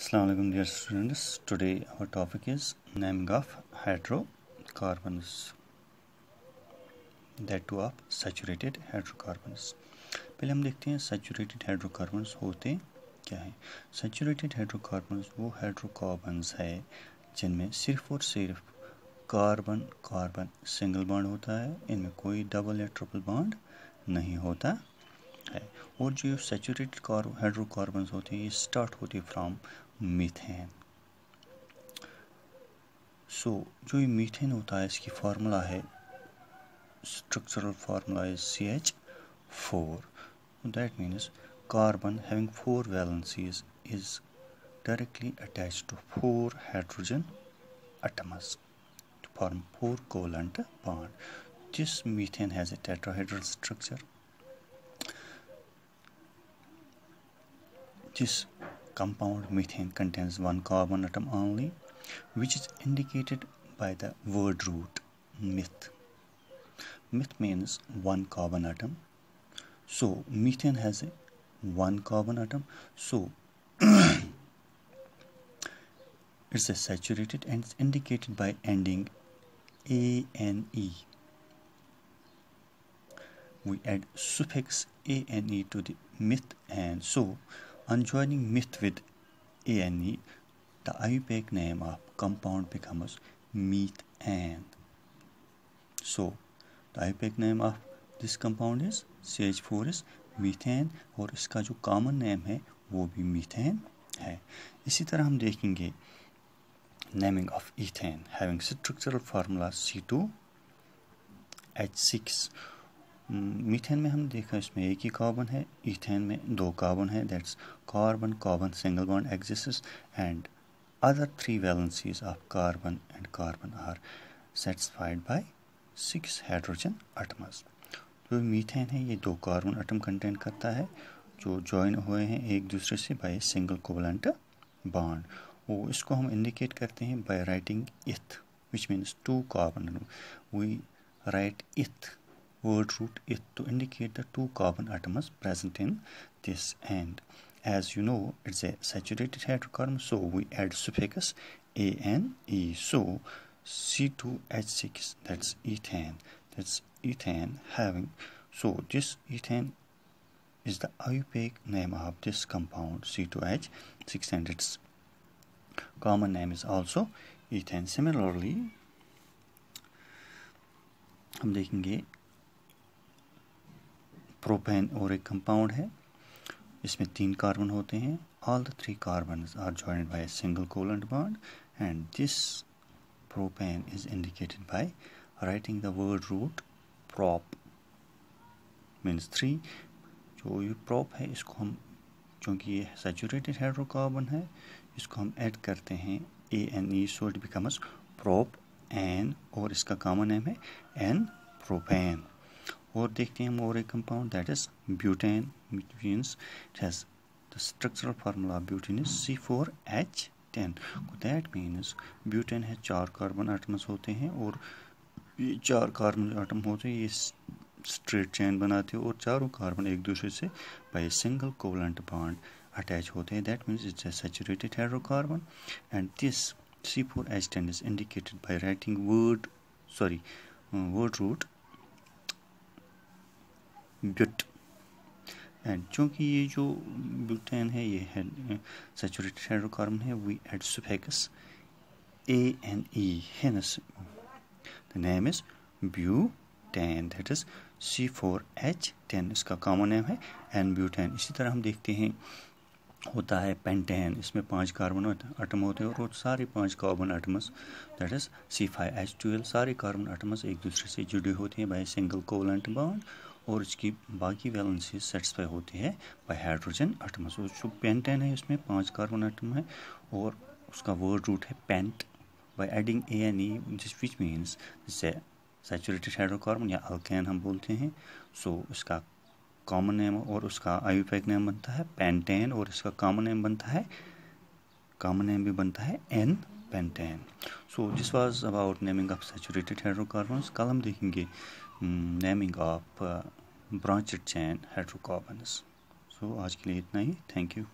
Assalamualaikum dear students. Today our topic is naming of hydrocarbons. That two of saturated hydrocarbons. पहले हम देखते हैं saturated hydrocarbons होते क्या हैं सैचुरेटेड हाइड्रोकार्बन्स वो हाइड्रोकार्बन्स है जिनमें सिर्फ़ और सिर्फ़ कार्बन कार्बन सिंगल बॉन्ड होता है इनमें कोई डबल या ट्रिपल बॉन्ड नहीं होता है। और जो सेचूरेटेड हाइड्रोकार्बन होते हैं, ये स्टार्ट होते फ्राम मीथेन सो जो ये मीथेन होता है, इसकी फार्मूला है स्ट्रक्चरल फार्मूला है C H four that means carbon having four valencies is directly attach to four hydrogen atoms form four covalent bond this methane has a tetrahedral structure This compound methane contains one carbon atom only, which is indicated by the word root meth. Meth means one carbon atom. So methane has a one carbon atom. So it's a saturated and it's indicated by ending ane. We add suffix ane to the meth and so On joining meth with ANE, the IUPAC name of compound becomes methane. So, the IUPAC name of this compound is CH4 is methane और इसका जो common name है वो भी methane है इसी तरह हम देखेंगे naming of ethane having structural formula C two H six methane में हम देखा इसमें एक ही कार्बन है ईथेन में दो कार्बन है that's carbon carbon single bond exist and other three valencies of carbon and carbon are satisfied by six hydrogen atoms जो मीथेन है, ये दो कार्बन एटम कंटेंट करता है, जो ज्वाइन हुए हैं एक दूसरे से बाय सिंगल कोवलेंट बॉन्ड वो इसको हम इंडिकेट करते हैं by writing eth which means two carbon we write eth word root is to indicate the two carbon atoms present in this and as you know it's a saturated hydrocarbon so we add suffix ane so c2h6 that's ethane that's ethane having so this ethane is the IUPAC name of this compound C2H6 and its common name is also ethane similarly हम देखेंगे propane और एक compound है। इसमें तीन carbon होते हैं। All the three carbon are joined by single covalent bond and this propane is indicated by writing the word root prop means three जो ये प्रॉप है, इसको हम क्योंकि ये सेचूरेटेड हाइड्रोकार्बन है, इसको हम ऐड करते हैं। A N E so it becomes propane और इसका कॉमन नेम है एन प्रोपेन और देखते हैं हम और एक compound that is butane means it has the structural formula butane is C four H ten that means butane है चार कार्बन आटम्स होते हैं और ये चार कार्बन आटम होते हैं, ये स्ट्रेट चैन बनाते हैं और चारों कार्बन एक दूसरे से by single covalent bond attach होते हैं। That means it's a saturated hydrocarbon and this C four H ten is indicated by writing word sorry word root but and चूँकि ये जो ब्यूटेन है, ये है सेचुरेटेड हाइड्रोकार्बन है we add suffix A N E hence the name is butane that is C four H ten इसका common name है N butane इसी तरह हम देखते हैं, होता है पेंटेन इसमें पाँच कार्बन आटम होते हैं, और सारे पाँच carbon atoms that is C five H twelve सारे कार्बन आटमस एक दूसरे से जुड़े होते हैं बाय सिंगल कोवलेंट बॉन्ड और इसकी बाकी वैलेंसीज सेटिस्फाई होती है बाय हाइड्रोजन आटमस जो पेंटेन है, इसमें पाँच कार्बन आटम है और उसका वर्ड रूट है pent by adding A N E जिस विच मीन्स जिससे सेचुरेटेड हाइड्रोकार्बन या अल्केन हम बोलते हैं। सो इसका कॉमन नेम और उसका आयुपैक नेम बनता है पेंटेन और इसका कॉमन नेम बनता है कॉमन नेम भी बनता है N pentane so this was about naming of saturated hydrocarbons कल हम देखेंगे naming of branched chain hydrocarbons. So आज के लिए इतना ही. Thank you